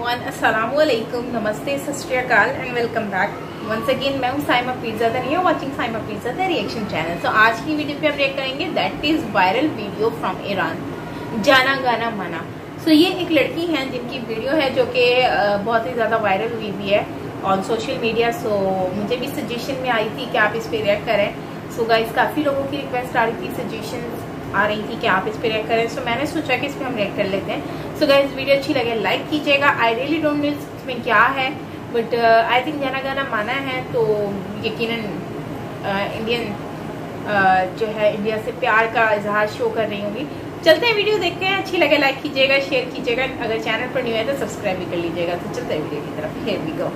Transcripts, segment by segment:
Everyone अस्सलाम वालेकुम नमस्ते सत and welcome back once again मैं हूँ Saima pizza the you watching Saima pizza the reaction channel तो आज की वीडियो पे हम रिएक्ट करेंगे that is viral video from Iran Jana Gana Mana. So so, ये एक लड़की है जिनकी वीडियो है जो कि बहुत ही ज़्यादा वायरल हुई भी है ऑन सोशल मीडिया सो मुझे भी सजेशन में आई थी कि आप इस पर रिएक्ट करें. सो so, गाइज़ काफ़ी लोगों की रिक्वेस्ट आ रही थी सजेशन आ रही थी कि आप इस पर रिएक्ट करें। सो so, मैंने सोचा कि इस पर हम रिएक्ट कर लेते हैं। सो गाइज़ वीडियो अच्छी लगे लाइक कीजिएगा। आई रियली डोंट नो इसमें क्या है बट आई थिंक जाना गाना माना है तो यकीन इंडियन uh, uh, जो है इंडिया से प्यार का इजहार शो कर रही होंगी। चलते हैं वीडियो देखते हैं। अच्छी लगे लाइक कीजिएगा शेयर कीजिएगा। अगर चैनल पर न्यू है तो सब्सक्राइब भी कर लीजिएगा। तो चलते हैं वीडियो की तरफ़। हेयर वी गो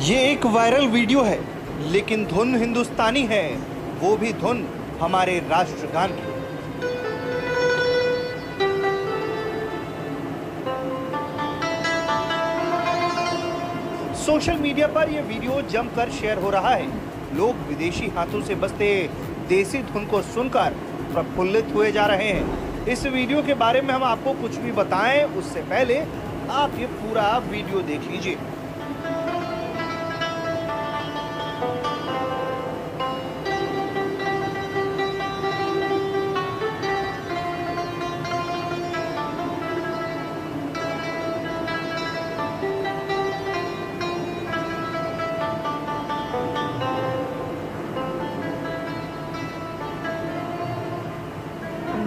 ये एक वायरल वीडियो है, लेकिन धुन हिंदुस्तानी है, वो भी धुन हमारे राष्ट्रगान की। सोशल मीडिया पर यह वीडियो जमकर शेयर हो रहा है। लोग विदेशी हाथों से बसते देसी धुन को सुनकर प्रफुल्लित हुए जा रहे हैं। इस वीडियो के बारे में हम आपको कुछ भी बताएँ, उससे पहले आप ये पूरा वीडियो देख लीजिए।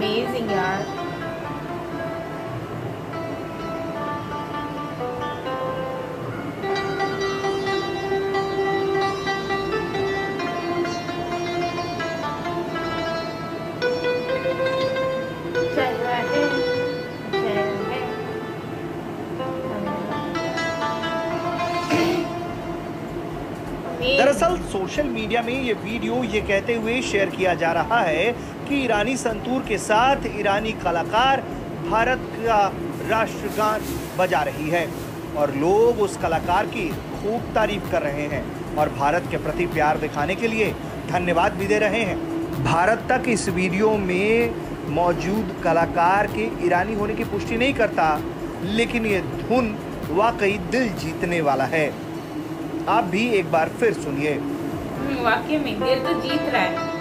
amazing yard सोशल मीडिया में ये वीडियो ये कहते हुए शेयर किया जा रहा है कि ईरानी संतूर के साथ ईरानी कलाकार भारत का राष्ट्रगान बजा रही है और लोग उस कलाकार की खूब तारीफ़ कर रहे हैं और भारत के प्रति प्यार दिखाने के लिए धन्यवाद भी दे रहे हैं। भारत तक इस वीडियो में मौजूद कलाकार के ईरानी होने की पुष्टि नहीं करता, लेकिन ये धुन वाकई दिल जीतने वाला है। आप भी एक बार फिर सुनिए। वाकई में दिल तो जीत रहा है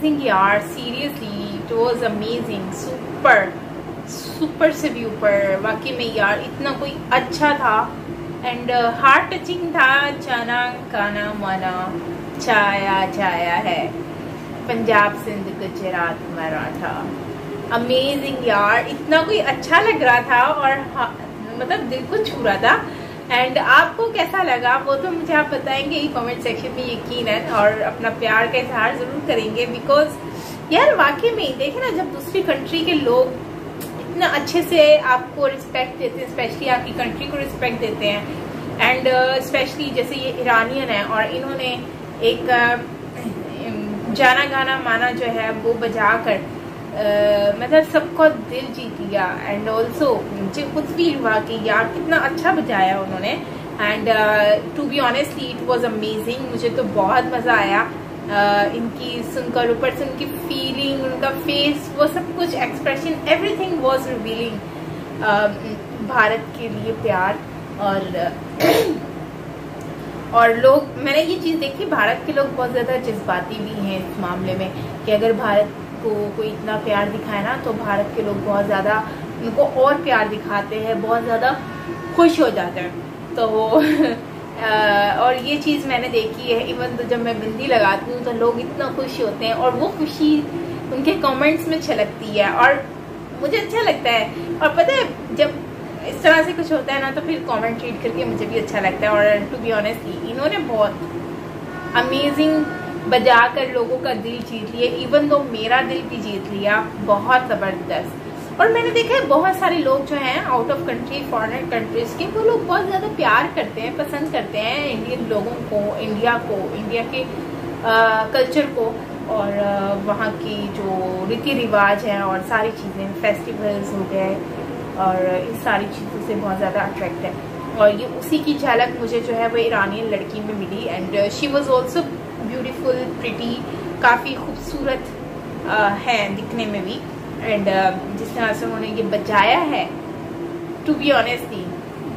amazing यार seriously it was amazing super super से भी ऊपर वाकई में यार इतना कोई अच्छा था एंड हार्ट टचिंग था जाना गाना माना छाया छाया है पंजाब सिंध गुजरात मराठा अमेजिंग यार इतना कोई अच्छा लग रहा था और मतलब दिल को छू रहा था एंड आपको कैसा लगा वो तो मुझे आप बताएँगे ही कमेंट सेक्शन में यकीन है और अपना प्यार का इजहार ज़रूर करेंगे बिकॉज़ यार वाकई में देखे ना जब दूसरी कंट्री के लोग इतना अच्छे से आपको रिस्पेक्ट देते हैं स्पेशली आपकी कंट्री को रिस्पेक्ट देते हैं एंड स्पेशली uh, जैसे ये ईरानियन है और इन्होंने एक uh, जाना गाना माना जो है वो बजा कर मतलब सबको दिल जीत लिया एंड ऑल्सो मुझे खुद फील हुआ कि यार कितना अच्छा बजाया उन्होंने and to be honestly it was amazing मुझे तो बहुत मज़ा आया। uh, इनकी सुनकर ऊपर से उनकी फीलिंग उनका फेस वो सब कुछ expression everything was revealing Bharat के लिए प्यार और और लोग मैंने ये चीज़ देखी भारत के लोग बहुत ज़्यादा जज्बाती भी हैं इस मामले में कि अगर भारत को कोई इतना प्यार दिखाए ना तो भारत के लोग बहुत ज़्यादा उनको और प्यार दिखाते हैं, बहुत ज़्यादा खुश हो जाते हैं। तो और ये चीज़ मैंने देखी है इवन तो जब मैं बिंदी लगाती हूँ तो लोग इतना खुश होते हैं, और वो खुशी उनके कमेंट्स में छलकती है, और मुझे अच्छा लगता है। और पता है, जब इस तरह से कुछ होता है ना तो फिर कमेंट रीड करके मुझे भी अच्छा लगता है, और टू बी ऑनेस्टली इन्होंने बहुत अमेजिंग बजा कर लोगों का दिल जीत लिया इवन दो मेरा दिल भी जीत लिया, बहुत ज़बरदस्त। और मैंने देखा है, बहुत सारे लोग जो हैं out of country foreign countries के, वो लोग बहुत ज़्यादा प्यार करते हैं, पसंद करते हैं इंडियन लोगों को इंडिया को इंडिया के कल्चर को, और वहाँ की जो रीति रिवाज हैं और सारी चीज़ें फेस्टिवल्स हो गए, और इस सारी चीज़ों से बहुत ज़्यादा अट्रैक्ट है। और ये उसी की झलक मुझे जो है, वो ईरानियन लड़की में मिली and she was also beautiful pretty काफ़ी खूबसूरत है दिखने में भी। एंड uh, जिस तरह से उन्होंने ये बजाया है टू बी ऑनेस्टली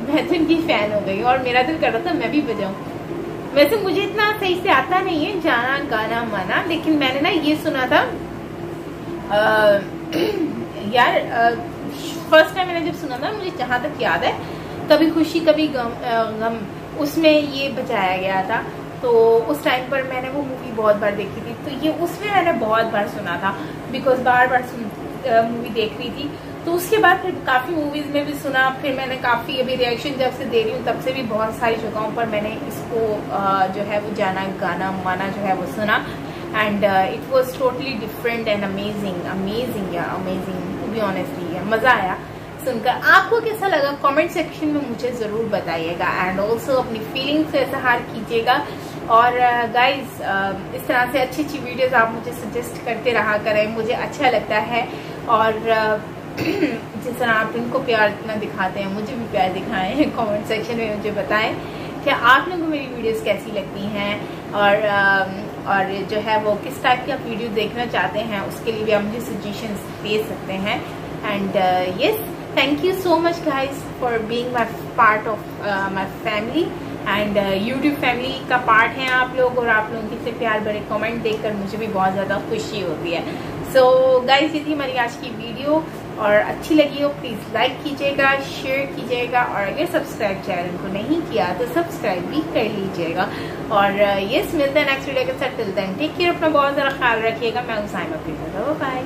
मैं तो इनकी फ़ैन हो गई। और मेरा दिल कर रहा था मैं भी बजाऊँ। वैसे मुझे इतना सही से आता नहीं है जाना गाना माना लेकिन मैंने ना ये सुना था आ, यार फ़र्स्ट टाइम मैंने जब सुना था मुझे जहाँ तक याद है कभी खुशी कभी गम गम उसमें ये बचाया गया था। तो उस टाइम पर मैंने वो मूवी बहुत बार देखी थी। तो ये उसमें मैंने बहुत बार सुना था बिकॉज़ बार बार मूवी देख रही थी। तो उसके बाद फिर काफ़ी मूवीज़ में भी सुना, फिर मैंने काफ़ी अभी रिएक्शन जब से दे रही हूँ, तब से भी बहुत सारी जगहों पर मैंने इसको जो है वो जाना, गाना, माना जो है वो सुना। And it was totally different and amazing amazing या अमेजिंग टू बी ऑनेस्टली मज़ा आया सुनकर। आपको कैसा लगा? कमेंट सेक्शन में मुझे ज़रूर बताइएगा। एंड ऑल्सो अपनी फीलिंग्स से इजहार कीजिएगा और गाइज़ uh, uh, इस तरह से अच्छी अच्छी वीडियोस आप मुझे सजेस्ट करते रहा करें मुझे अच्छा लगता है और uh, जिस तरह आप इनको प्यार इतना दिखाते हैं मुझे भी प्यार दिखाएँ कमेंट सेक्शन में मुझे बताएँ कि आप लोगों को मेरी वीडियोस कैसी लगती हैं और और जो है वो किस टाइप की आप वीडियो देखना चाहते हैं उसके लिए भी आप मुझे सजेशंस दे सकते हैं। And yes thank you so much guys for being my part of my family and YouTube family का पार्ट हैं आप लोग और आप लोगों की से प्यार भरे कमेंट देखकर मुझे भी बहुत ज़्यादा खुशी होती है। सो so, गाइज़ ये थी हमारी आज की वीडियो और अच्छी लगी हो प्लीज़ लाइक कीजिएगा शेयर कीजिएगा और अगर सब्सक्राइब चैनल को नहीं किया तो सब्सक्राइब भी कर लीजिएगा। और यस uh, मिलते हैं नेक्स्ट वीडियो के साथ टिल देन टेक केयर अपना बहुत ज़्यादा ख्याल रखिएगा। मैं उसाइमा प्लीज़ बाय